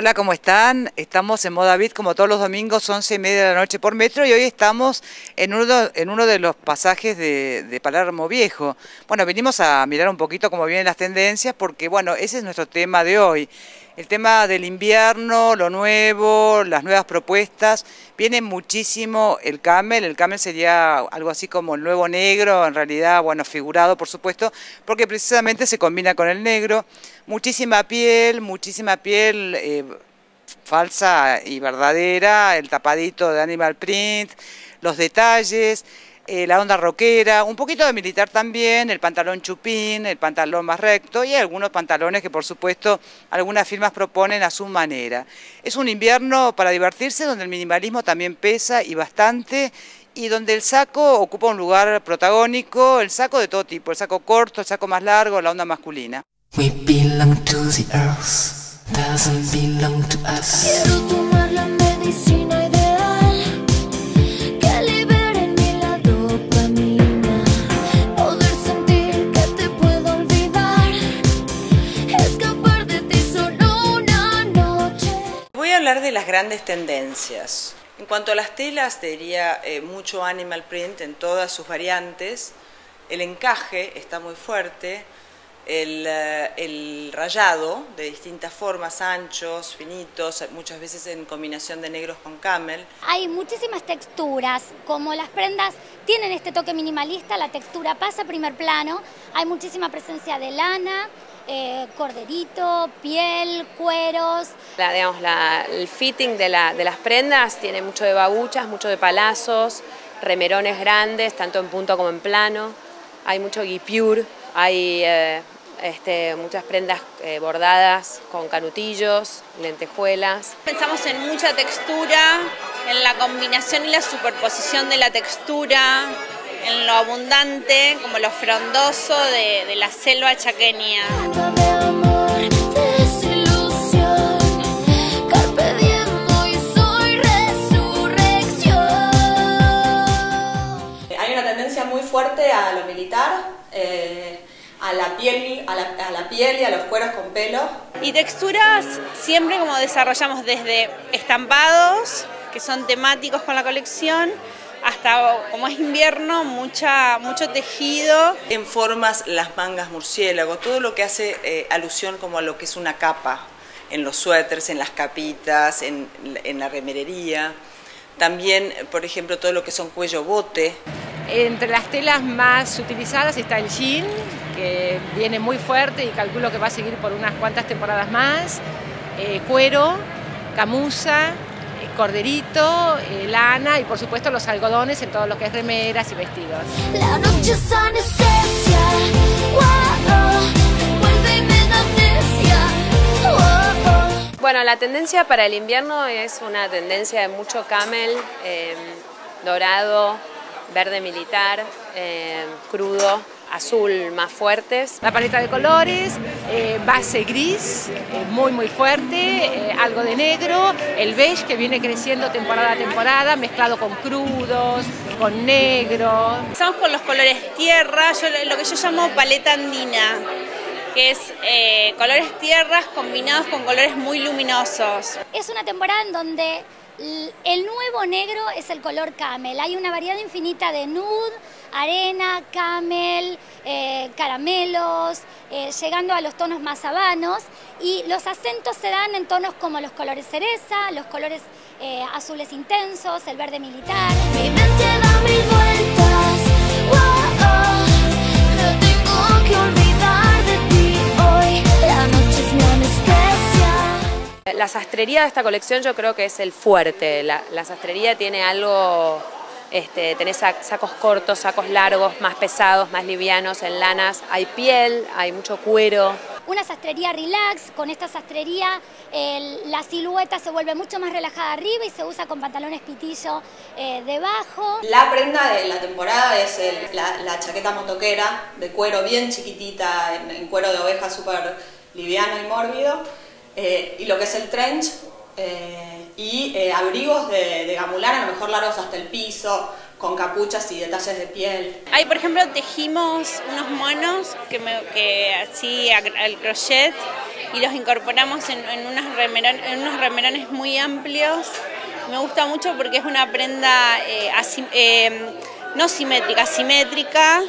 Hola, ¿cómo están? Estamos en Moda Beat como todos los domingos, 11 y media de la noche por metro y hoy estamos en uno, en uno de los pasajes de, de, Palermo Viejo. Bueno, venimos a mirar un poquito cómo vienen las tendencias porque, bueno, ese es nuestro tema de hoy. El tema del invierno, lo nuevo, las nuevas propuestas, viene muchísimo el camel, el camel sería algo así como el nuevo negro, en realidad, bueno, figurado por supuesto, porque precisamente se combina con el negro, muchísima piel, muchísima piel eh, falsa y verdadera, el tapadito de animal print, los detalles, eh, la onda rockera, un poquito de militar también, el pantalón chupín, el pantalón más recto y algunos pantalones que por supuesto algunas firmas proponen a su manera. Es un invierno para divertirse donde el minimalismo también pesa y bastante y donde el saco ocupa un lugar protagónico, el saco de todo tipo, el saco corto, el saco más largo, la onda masculina. de las grandes tendencias. En cuanto a las telas, diría eh, mucho animal print en todas sus variantes. El encaje está muy fuerte. El, eh, el, rayado de distintas formas, anchos, finitos, muchas veces en combinación de negros con camel. Hay muchísimas texturas, como las prendas tienen este toque minimalista, la textura pasa a primer plano, hay muchísima presencia de lana, eh, corderito, piel, cueros. La, digamos, el fitting de, las prendas tiene mucho de babuchas, mucho de palazos, remerones grandes, tanto en punto como en plano. Hay mucho guipure, hay eh, este, muchas prendas eh, bordadas con canutillos, lentejuelas. Pensamos en mucha textura, en la combinación y la superposición de la textura, en lo abundante, como lo frondoso de, la selva chaqueña. Hay una tendencia muy fuerte a lo militar. Eh, a la piel, a la, a la, piel y a los cueros con pelo. Y texturas siempre como desarrollamos desde estampados, que son temáticos con la colección, hasta como es invierno, mucha, mucho tejido. En formas, las mangas murciélago, todo lo que hace eh, alusión como a lo que es una capa, en los suéteres, en las capitas, en, en la remerería. También, por ejemplo, todo lo que son cuello bote. Entre las telas más utilizadas está el jean, que viene muy fuerte y calculo que va a seguir por unas cuantas temporadas más. Eh, cuero, camusa, corderito, eh, lana y por supuesto los algodones en todo lo que es remeras y vestidos. La noche es anestesia, Bueno, la tendencia para el invierno es una tendencia de mucho camel, eh, dorado, verde militar, eh, crudo, azul más fuertes. La paleta de colores, eh, base gris, eh, muy muy fuerte, eh, algo de negro, el beige que viene creciendo temporada a temporada, mezclado con crudos, con negro. Estamos con los colores tierra, lo que yo llamo paleta andina que es colores tierras combinados con colores muy luminosos. Es una temporada en donde el nuevo negro es el color camel. Hay una variedad infinita de nude, arena, camel, eh, caramelos, eh, llegando a los tonos más sabanos y los acentos se dan en tonos como los colores cereza, los colores eh, azules intensos, el verde militar. La sastrería de esta colección yo creo que es el fuerte, la, la sastrería tiene algo este, tenés sacos cortos, sacos largos, más pesados, más livianos, en lanas. Hay piel, hay mucho cuero. Una sastrería relax, con esta sastrería la silueta se vuelve mucho más relajada arriba y se usa con pantalones pitillo eh, debajo. La prenda de la temporada es la, chaqueta motoquera de cuero bien chiquitita, en, cuero de oveja súper liviano y mórbido. Eh, y lo que es el trench, eh, y eh, abrigos de, de, gamular, a lo mejor largos hasta el piso, con capuchas y detalles de piel. Ahí, por ejemplo, tejimos unos monos que, me, que así al crochet y los incorporamos en, unas en unos remerones muy amplios. Me gusta mucho porque es una prenda eh, eh, no simétrica, simétrica,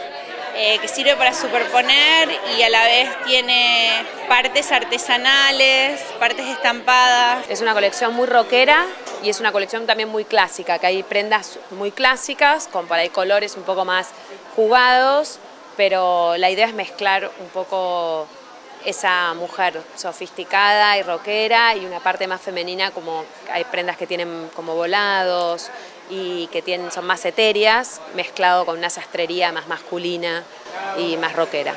eh, que sirve para superponer y a la vez tiene partes artesanales, partes estampadas. Es una colección muy rockera y es una colección también muy clásica, que hay prendas muy clásicas con por ahí colores un poco más jugados, pero la idea es mezclar un poco esa mujer sofisticada y rockera y una parte más femenina como hay prendas que tienen como volados y que tienen, son más etéreas, mezclado con una sastrería más masculina y más rockera.